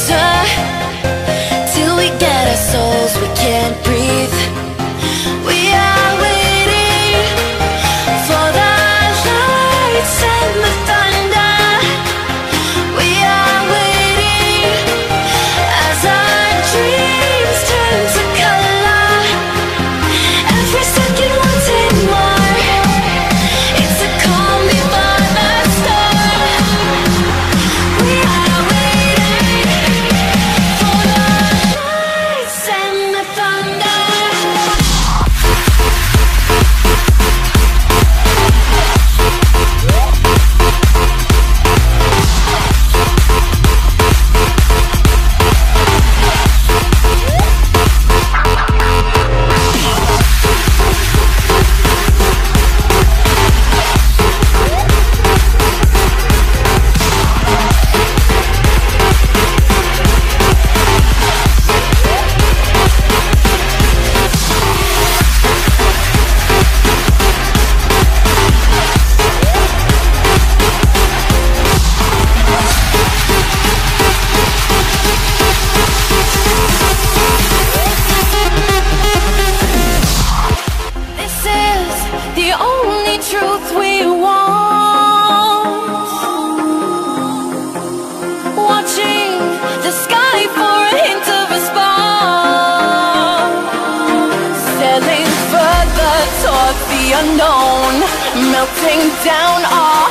winter Till we get our souls, we can't breathe. unknown, melting down all.